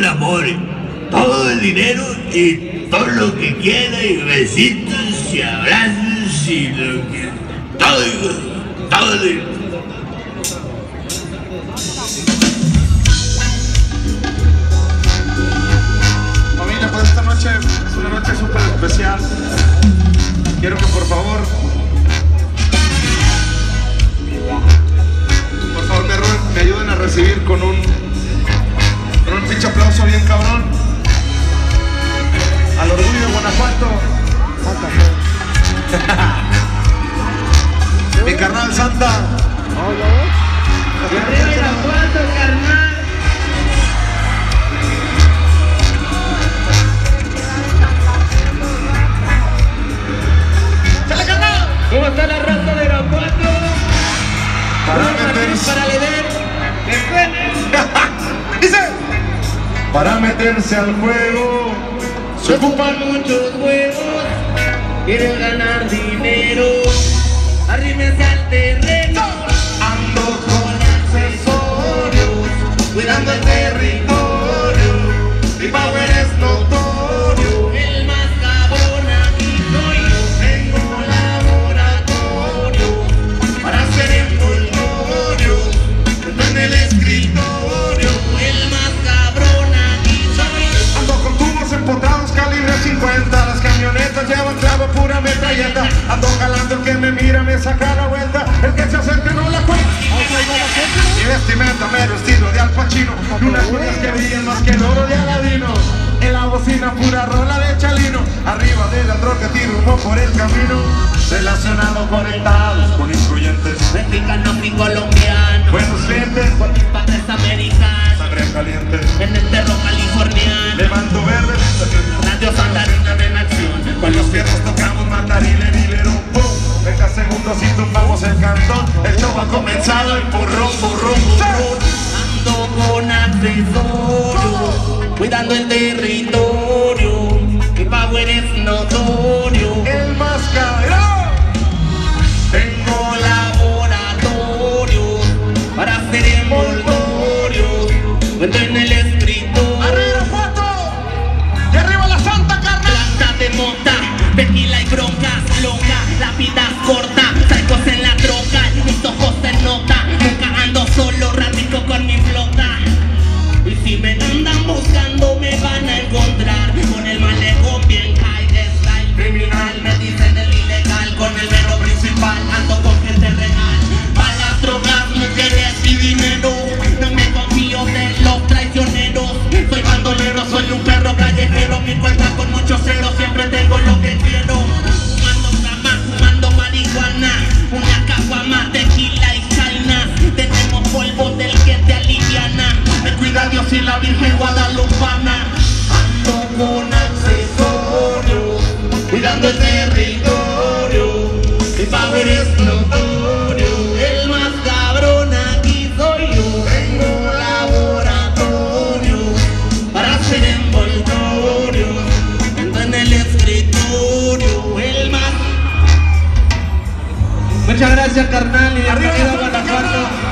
el amor, todo el dinero y todo lo que quiera y besitos y abrazos y lo que... Todo, todo. Familia, pues esta noche es una noche súper especial. Quiero que por favor, por favor me, me ayuden a recibir con un, bien cabrón al orgullo de Guanajuato. Mi carnal Santa. Para meterse al juego. Se ocupan muchos huevos, quieren ganar vestido de Al Pacino y unas joyas que brillan más que el oro de Aladino. En la bocina pura rola de Chalino, arriba de la troca tiro humo por el camino. Relacionado conectados con influyentes, Mexicano y colombiano, buenos clientes, con mis padres americanos. sangre caliente. En este rock californiano, Levanto verde, Radio Santarina en acción. con los fierros tocamos mandarile, libero, pum. 30 segundos y tumbamos el cantón. El show ha comenzado y burrón, burrón, burrón. Accesorios, cuidando el territorio. Mi power es notorio. El más cabrón. Tengo laboratorio para hacer envoltorios. Vendo en el soy un perro callejero, mi cuenta con muchos ceros, siempre tengo lo que quiero, fumando cama, fumando marihuana, una caguama, tequila y china, tenemos polvo del que te aliviana, me cuida Dios y la Virgen Guadalupana, ando con Muchas gracias carnal y Arriba bienvenido a Guanajuato.